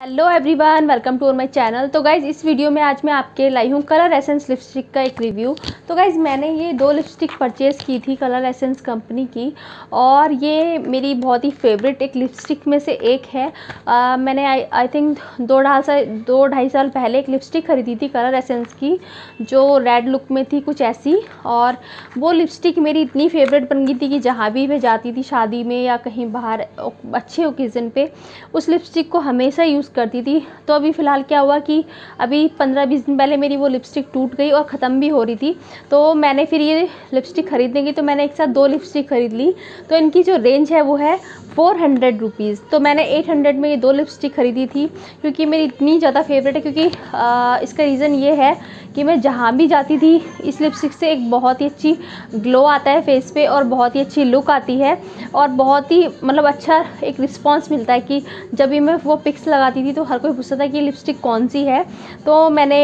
Hello everyone welcome to my channel तो guys इस video में आज मैं आपके लाई हूँ कलर एसेंस लिपस्टिक का एक रिव्यू तो गाइज़ मैंने ये दो लिपस्टिक परचेज़ की थी कलर एसेंस कंपनी की और ये मेरी बहुत ही फेवरेट एक लिपस्टिक में से एक है. आ, मैंने आई आई थिंक दो ढाई साल दो ढाई साल पहले एक लिपस्टिक ख़रीदी थी कलर एसेंस की जो रेड लुक में थी कुछ ऐसी और वो लिपस्टिक मेरी इतनी फेवरेट बन गई थी कि जहाँ भी मैं जाती थी शादी में या कहीं बाहर अच्छे ओकेज़न पर उस लिपस्टिक को हमेशा यूज़ करती थी। तो अभी फ़िलहाल क्या हुआ कि अभी पंद्रह बीस दिन पहले मेरी वो लिपस्टिक टूट गई और ख़त्म भी हो रही थी। तो मैंने फिर ये लिपस्टिक ख़रीदने की तो मैंने एक साथ दो लिपस्टिक ख़रीद ली। तो इनकी जो रेंज है वो है फ़ोर हंड्रेड रुपीज़। तो मैंने एट हंड्रेड में ये दो लिपस्टिक ख़रीदी थी क्योंकि मेरी इतनी ज़्यादा फेवरेट है क्योंकि आ, इसका रीज़न ये है कि मैं जहाँ भी जाती थी इस लिपस्टिक से एक बहुत ही अच्छी ग्लो आता है फेस पे और बहुत ही अच्छी लुक आती है और बहुत ही मतलब अच्छा एक रिस्पांस मिलता है कि जब भी मैं वो पिक्स लगाती थी तो हर कोई पूछता था कि लिपस्टिक कौन सी है। तो मैंने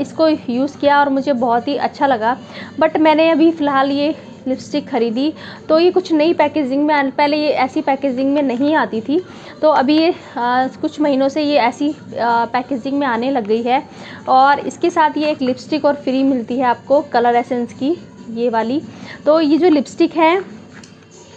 इसको यूज़ किया और मुझे बहुत ही अच्छा लगा। बट मैंने अभी फ़िलहाल ये लिपस्टिक ख़रीदी तो ये कुछ नई पैकेजिंग में पहले ये ऐसी पैकेजिंग में नहीं आती थी तो अभी ये आ, कुछ महीनों से ये ऐसी आ, पैकेजिंग में आने लग गई है और इसके साथ ये एक लिपस्टिक और फ्री मिलती है आपको कलर एसेंस की ये वाली तो ये जो लिपस्टिक है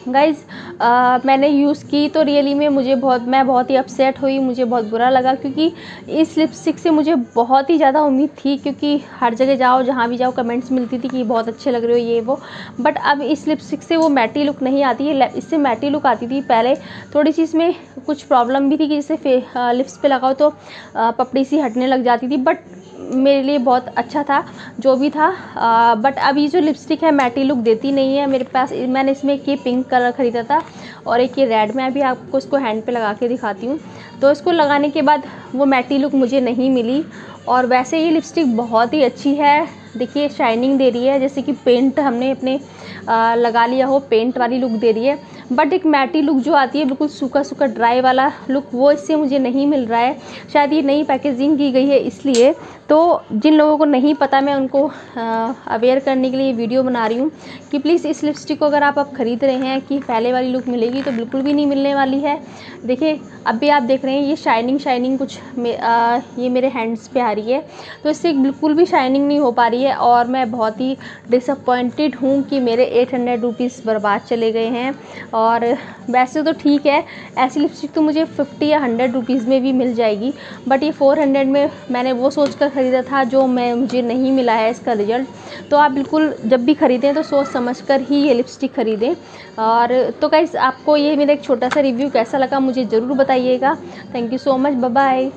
गाइज़ मैंने यूज़ की तो रियली में मुझे बहुत, मैं बहुत ही अपसेट हुई, मुझे बहुत बुरा लगा क्योंकि इस लिपस्टिक से मुझे बहुत ही ज़्यादा उम्मीद थी क्योंकि हर जगह जाओ, जहाँ भी जाओ कमेंट्स मिलती थी कि बहुत अच्छे लग रहे हो, ये, वो। बट अब इस लिपस्टिक से वो मैटी लुक नहीं आती है इससे मैटी लुक आती थी पहले। थोड़ी सी इसमें कुछ प्रॉब्लम भी थी कि जैसे लिप्स पे लगाओ तो पपड़ी सी हटने लग जाती थी। बट मेरे लिए बहुत अच्छा था जो भी था। आ, बट अब ये जो लिपस्टिक है मैटी लुक देती नहीं है। मेरे पास मैंने इसमें एक ये पिंक कलर ख़रीदा था और एक ये रेड मैं अभी आपको इसको हैंड पे लगा के दिखाती हूँ। तो इसको लगाने के बाद वो मैटी लुक मुझे नहीं मिली और वैसे ये लिपस्टिक बहुत ही अच्छी है। देखिए शाइनिंग दे रही है जैसे कि पेंट हमने अपने लगा लिया हो पेंट वाली लुक दे रही है। बट एक मैटी लुक जो आती है बिल्कुल सूखा सूखा ड्राई वाला लुक वो इससे मुझे नहीं मिल रहा है। शायद ये नई पैकेजिंग की गई है इसलिए। तो जिन लोगों को नहीं पता मैं उनको अवेयर करने के लिए वीडियो बना रही हूँ कि प्लीज़ इस लिपस्टिक को अगर आप अब ख़रीद रहे हैं कि पहले वाली लुक मिलेगी तो बिल्कुल भी नहीं मिलने वाली है। देखिए अब भी आप देख रहे हैं ये शाइनिंग शाइनिंग कुछ मे, आ, ये मेरे हैंड्स पे आ रही है। तो इससे बिल्कुल भी शाइनिंग नहीं हो पा रही है और मैं बहुत ही डिसअपॉइंटेड हूँ कि मेरे एट हंड्रेड रुपीज़ बर्बाद चले गए हैं। और वैसे तो ठीक है, ऐसी लिपस्टिक तो मुझे फिफ्टी या हंड्रेड रुपीज़ में भी मिल जाएगी बट ये फ़ोर हंड्रेड में मैंने वो सोच कर ख़रीदा था जो मैं, मुझे नहीं मिला है इसका रिज़ल्ट तो आप बिल्कुल जब भी ख़रीदें तो सोच समझ कर ही ये लिपस्टिक ख़रीदें। और तो गाइज़ आपको ये मेरा एक छोटा सा रिव्यू कैसा लगा मुझे ज़रूर बताइएगा। Thank you so much bye